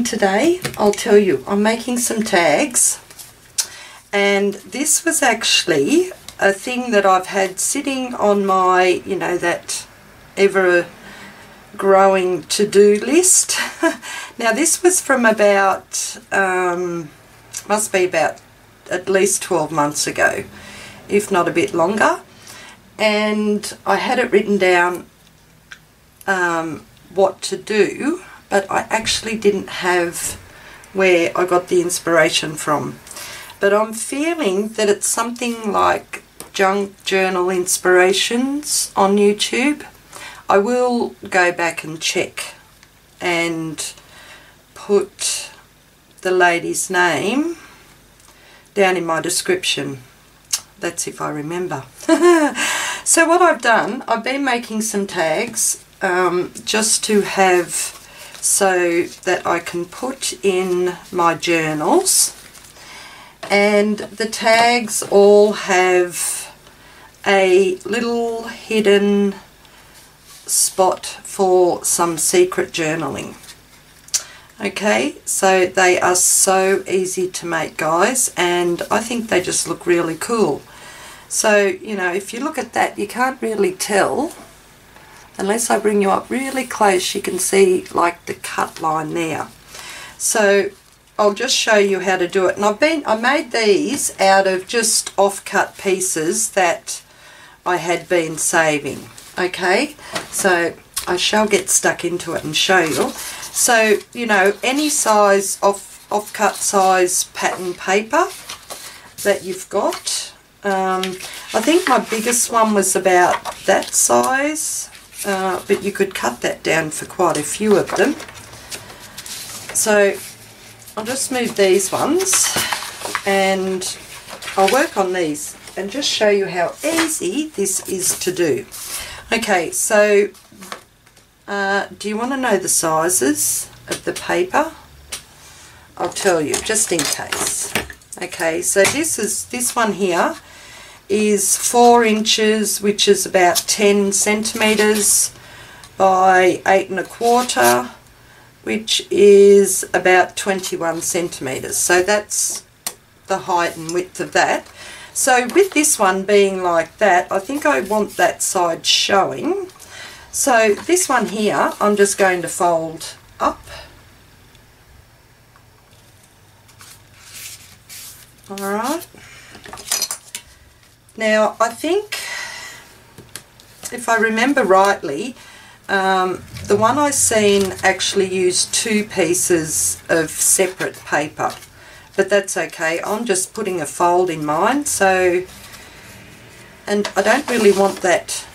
doing today? I'll tell you. I'm making some tags. And this was actually a thing that I've had sitting on my, you know, that ever growing to-do list. now this was from about, um, must be about at least 12 months ago, if not a bit longer. And I had it written down um, what to do, but I actually didn't have where I got the inspiration from. But I'm feeling that it's something like Junk Journal Inspirations on YouTube. I will go back and check and put the lady's name down in my description. That's if I remember. so what I've done, I've been making some tags um, just to have so that I can put in my journals and the tags all have a little hidden spot for some secret journaling. Okay, so they are so easy to make guys and I think they just look really cool. So, you know, if you look at that you can't really tell unless I bring you up really close you can see like the cut line there. So I'll just show you how to do it. And I've been I made these out of just off-cut pieces that I had been saving. Okay, so I shall get stuck into it and show you. So, you know, any size off, off-cut size pattern paper that you've got. Um, I think my biggest one was about that size, uh, but you could cut that down for quite a few of them. So I'll just move these ones and I'll work on these and just show you how easy this is to do. Okay, so uh, do you want to know the sizes of the paper? I'll tell you, just in case. Okay, so this is this one here is four inches, which is about 10 centimeters by eight and a quarter, which is about 21 centimeters. So that's the height and width of that. So with this one being like that, I think I want that side showing. So this one here, I'm just going to fold up. Alright. Now I think, if I remember rightly, um, the one I seen actually used two pieces of separate paper. But that's okay. I'm just putting a fold in mine. So, and I don't really want that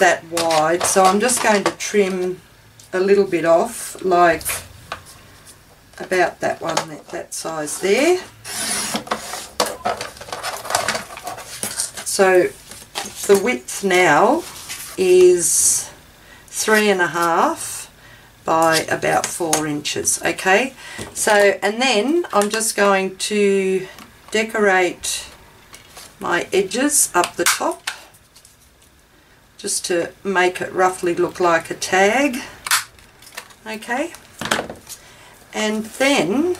that wide so I'm just going to trim a little bit off like about that one that, that size there so the width now is three and a half by about four inches okay? So and then I'm just going to decorate my edges up the top just to make it roughly look like a tag okay? And then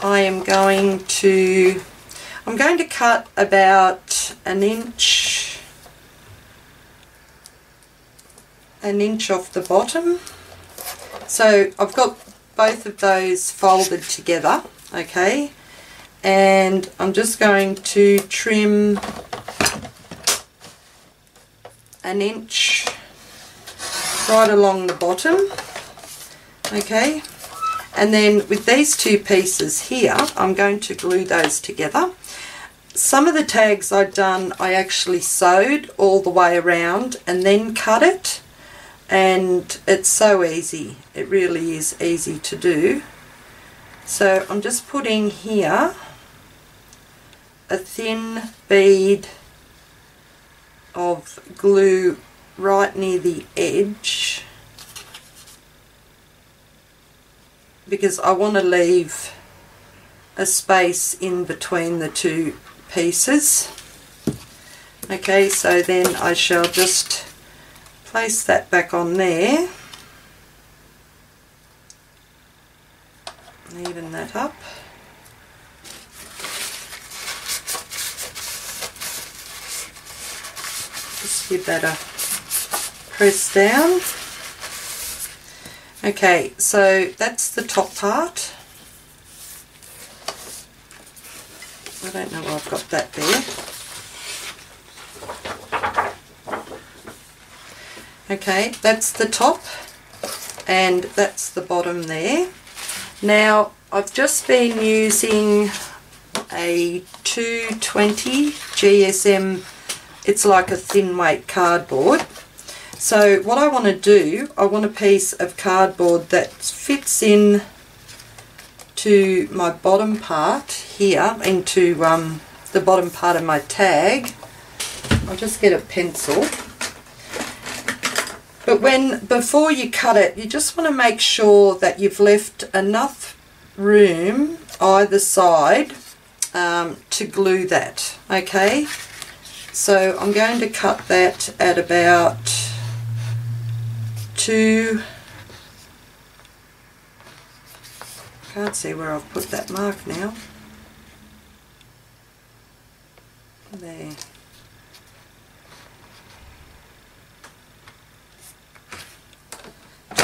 I am going to I'm going to cut about an inch an inch off the bottom. So I've got both of those folded together okay? And I'm just going to trim an inch right along the bottom okay? And then with these two pieces here I'm going to glue those together some of the tags I've done I actually sewed all the way around and then cut it. And it's so easy. It really is easy to do. So I'm just putting here a thin bead of glue right near the edge. Because I want to leave a space in between the two pieces. Okay, so then I shall just place that back on there. even that up. Just give that a press down. Okay, so that's the top part. I don't know why I've got that there. Okay, that's the top and that's the bottom there. Now, I've just been using a 220 GSM, it's like a thin weight cardboard. So what I want to do, I want a piece of cardboard that fits in to my bottom part here, into um, the bottom part of my tag. I'll just get a pencil. But when before you cut it, you just want to make sure that you've left enough room either side um, to glue that. Okay, so I'm going to cut that at about two. Can't see where I've put that mark now. There.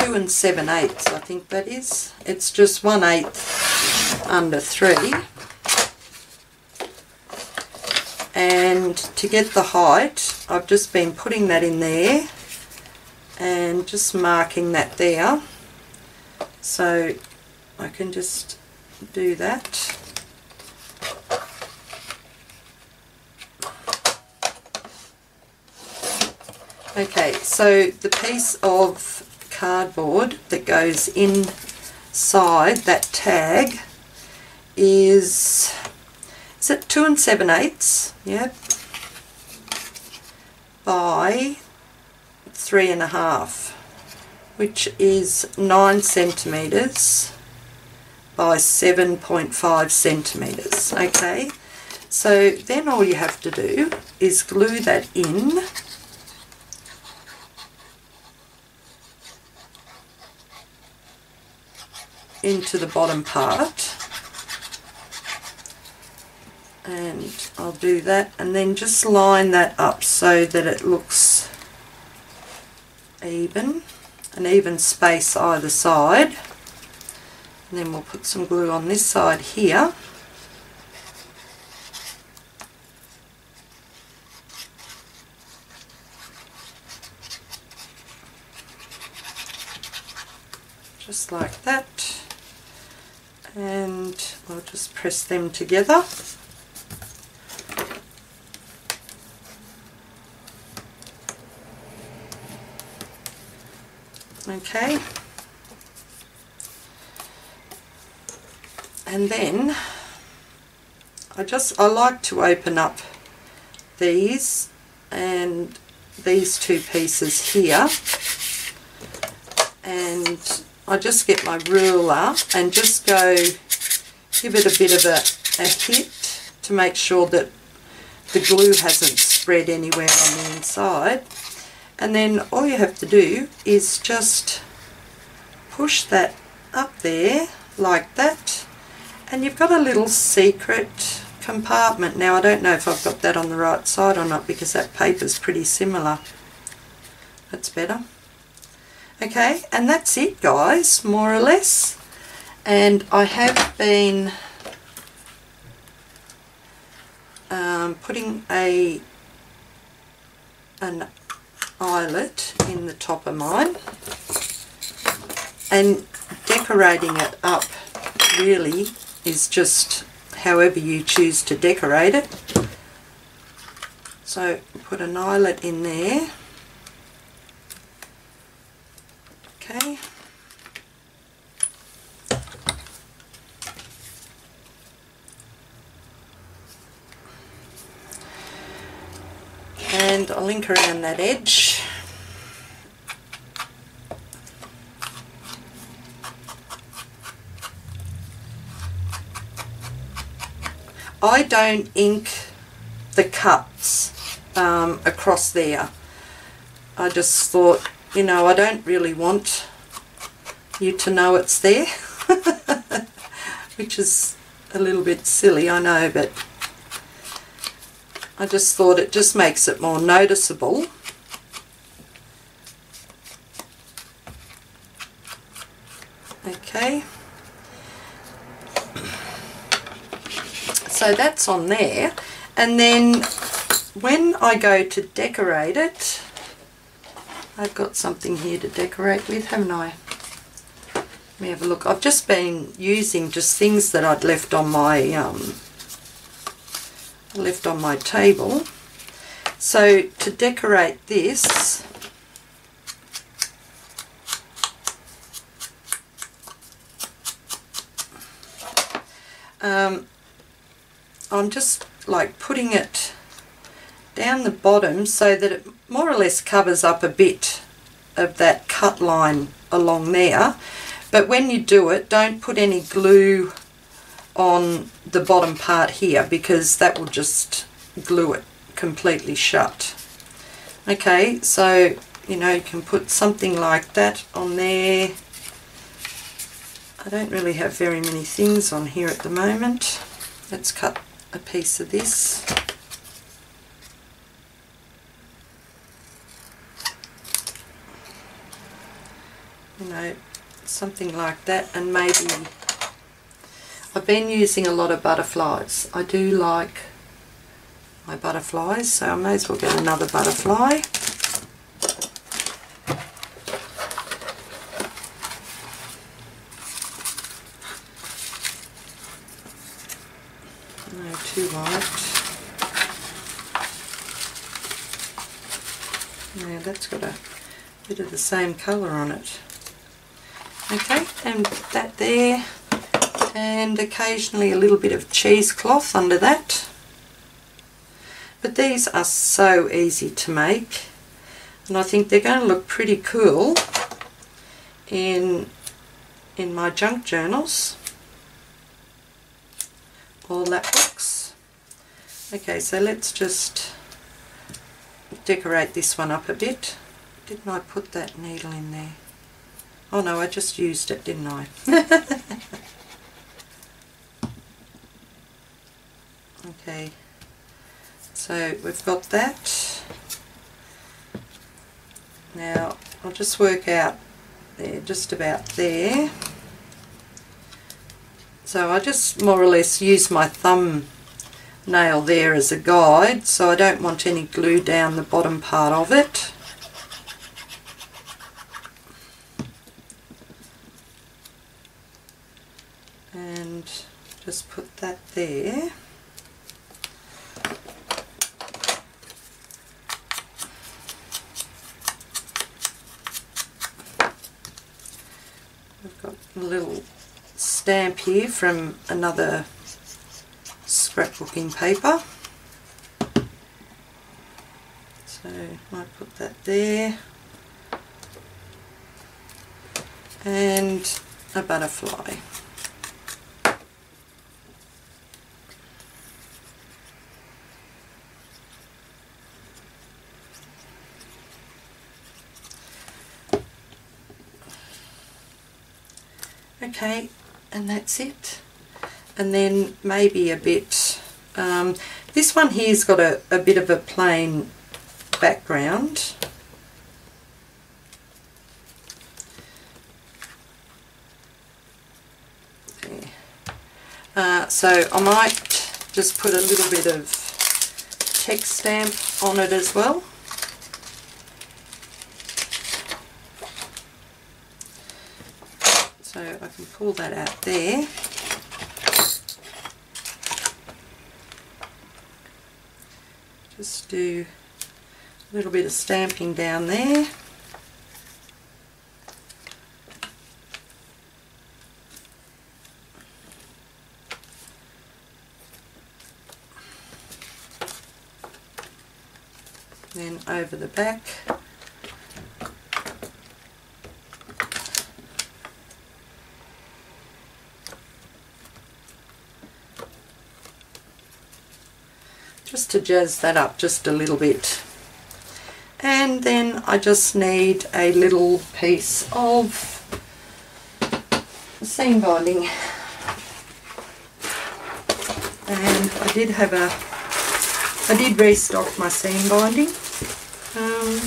two and seven eighths I think that is. It's just one eighth under three. And to get the height, I've just been putting that in there and just marking that there. So I can just do that. Okay, so the piece of cardboard that goes inside that tag is is it two and seven eighths? Yep. By three and a half which is nine centimeters by 7.5 centimeters okay? So then all you have to do is glue that in. Into the bottom part. And I'll do that and then just line that up so that it looks even an even space either side and then we'll put some glue on this side here just like that and I'll just press them together. Okay. And then I just I like to open up these and these two pieces here. And I just get my ruler and just go give it a bit of a, a hit to make sure that the glue hasn't spread anywhere on the inside. And then all you have to do is just push that up there like that and you've got a little secret compartment. Now I don't know if I've got that on the right side or not because that paper's pretty similar. That's better. Okay, and that's it guys, more or less. And I have been um, putting a an eyelet in the top of mine and decorating it up really is just however you choose to decorate it. So put an eyelet in there Okay. And I'll link around that edge. I don't ink the cuts um, across there. I just thought you know, I don't really want you to know it's there. which is a little bit silly, I know, but I just thought it just makes it more noticeable. Okay. So that's on there. And then when I go to decorate it, I've got something here to decorate with, haven't I? Let me have a look. I've just been using just things that I'd left on my um, left on my table. So to decorate this, um, I'm just like putting it down the bottom so that it more or less covers up a bit of that cut line along there but when you do it don't put any glue on the bottom part here because that will just glue it completely shut. Okay, so you know you can put something like that on there. I don't really have very many things on here at the moment. Let's cut a piece of this. You know, something like that and maybe I've been using a lot of butterflies. I do like my butterflies, so I may as well get another butterfly. No, too. Yeah, that's got a bit of the same colour on it. Okay, and that there and occasionally a little bit of cheesecloth under that. But these are so easy to make and I think they're going to look pretty cool in in my junk journals or lapbooks. Okay, so let's just decorate this one up a bit. Didn't I put that needle in there? Oh no, I just used it, didn't I? Okay, so we've got that. Now I'll just work out there, just about there. So I just more or less use my thumb nail there as a guide so I don't want any glue down the bottom part of it. And just put that there. I've got a little stamp here from another scrapbooking paper. So I put that there. And a butterfly. okay and that's it and then maybe a bit um, this one here's got a, a bit of a plain background. Uh, so I might just put a little bit of text stamp on it as well. So I can pull that out there. Just do a little bit of stamping down there. Then over the back. To jazz that up just a little bit. And then I just need a little piece of seam binding. And I did have a I did restock my seam binding. Um,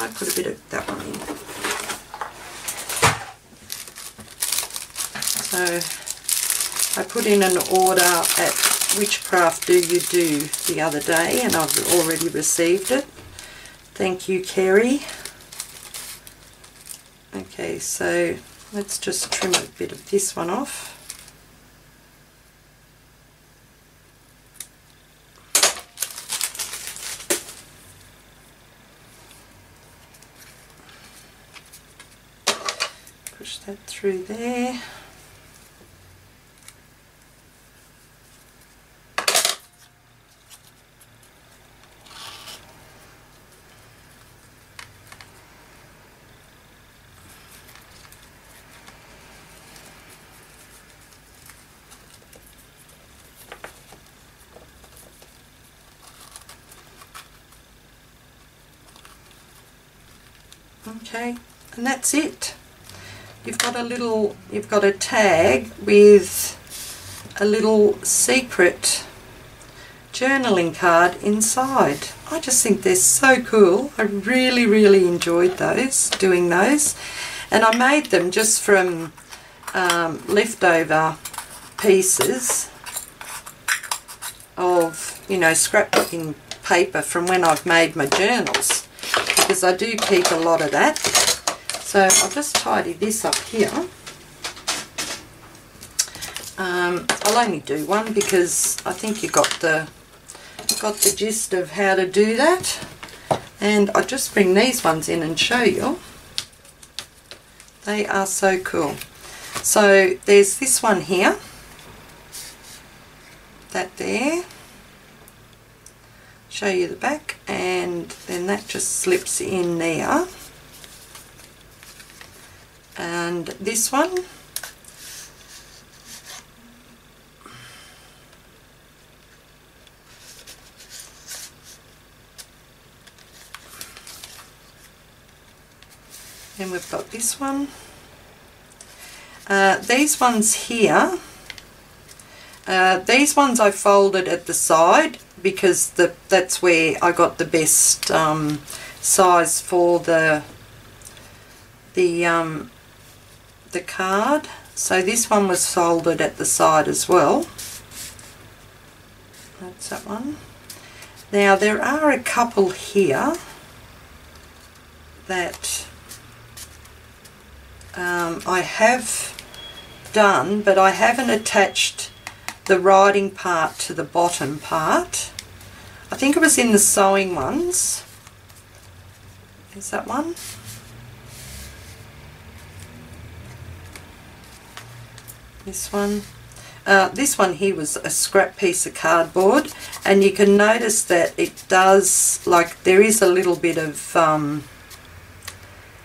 I put a bit of that one in. So I put in an order at Witchcraft Do You Do the other day? And I've already received it. Thank you Kerry. Okay so let's just trim a bit of this one off. Push that through there. Okay, and that's it you've got a little, you've got a tag with a little secret journaling card inside. I just think they're so cool. I really, really enjoyed those, doing those. And I made them just from um, leftover pieces of, you know, scrapbooking paper from when I've made my journals. Because I do keep a lot of that. So I'll just tidy this up here. Um, I'll only do one because I think you got the got the gist of how to do that. And I'll just bring these ones in and show you. They are so cool. So there's this one here. That there. Show you the back and then that just slips in there. And this one. Then we've got this one. Uh, these ones here uh, these ones I folded at the side because the that's where I got the best um, size for the the um, the card. So this one was folded at the side as well. That's that one. Now there are a couple here that um, I have done but I haven't attached the writing part to the bottom part. I think it was in the sewing ones. Is that one? this one. Uh, this one here was a scrap piece of cardboard and you can notice that it does, like there is a little bit of, um,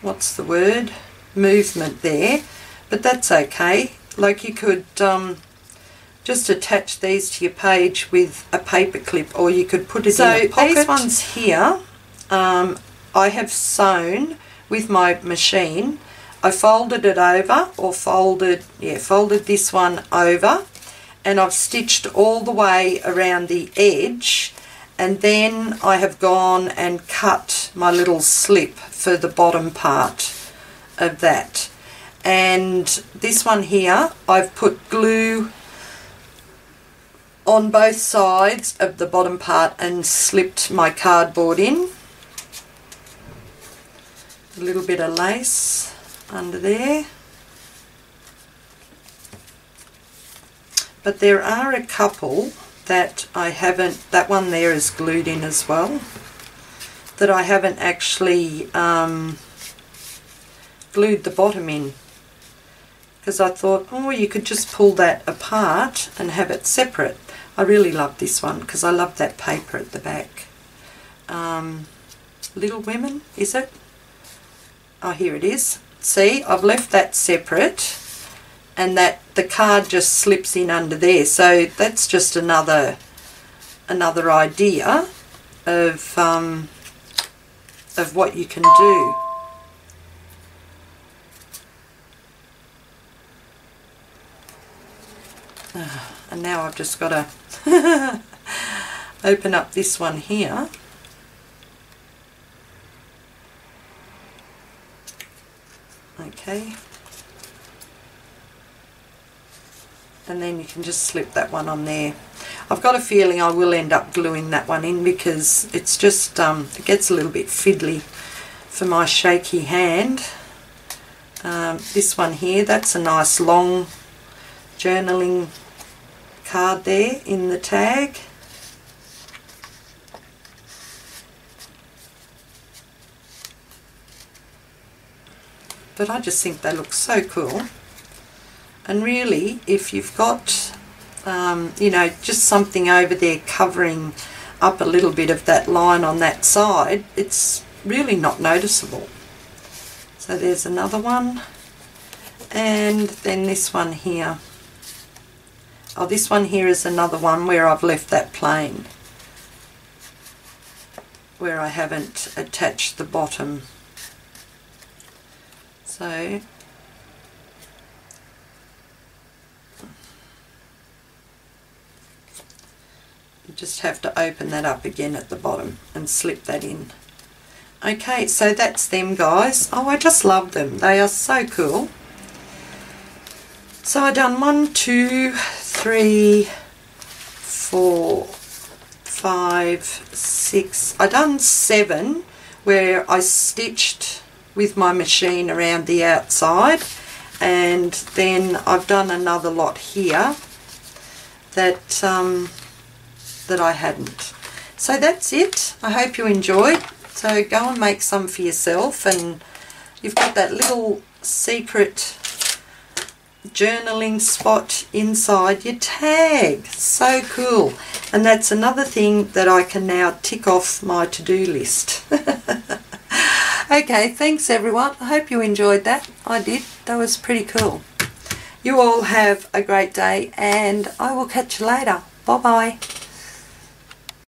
what's the word, movement there, but that's okay. Like you could um, just attach these to your page with a paper clip or you could put it so in a pocket. these ones here um, I have sewn with my machine I folded it over or folded, yeah, folded this one over and I've stitched all the way around the edge and then I have gone and cut my little slip for the bottom part of that and this one here I've put glue on both sides of the bottom part and slipped my cardboard in a little bit of lace under there. But there are a couple that I haven't, that one there is glued in as well, that I haven't actually um, glued the bottom in. Because I thought, oh, you could just pull that apart and have it separate. I really love this one because I love that paper at the back. Um, Little Women, is it? Oh, here it is see I've left that separate and that the card just slips in under there so that's just another another idea of um, of what you can do and now I've just got to open up this one here. Okay. And then you can just slip that one on there. I've got a feeling I will end up gluing that one in because it's just um, it gets a little bit fiddly for my shaky hand. Um, this one here that's a nice long journaling card there in the tag. But I just think they look so cool. And really if you've got um, you know just something over there covering up a little bit of that line on that side it's really not noticeable. So there's another one. And then this one here oh this one here is another one where I've left that plain where I haven't attached the bottom so you just have to open that up again at the bottom and slip that in. Okay, so that's them guys. Oh, I just love them. They are so cool. So I done one, two, three, four, five, six. I done seven where I stitched with my machine around the outside and then I've done another lot here that um, that I hadn't. So that's it. I hope you enjoyed. So go and make some for yourself and you've got that little secret journaling spot inside your tag. So cool. And that's another thing that I can now tick off my to-do list. okay, thanks everyone. I hope you enjoyed that. I did. That was pretty cool. You all have a great day and I will catch you later. Bye-bye.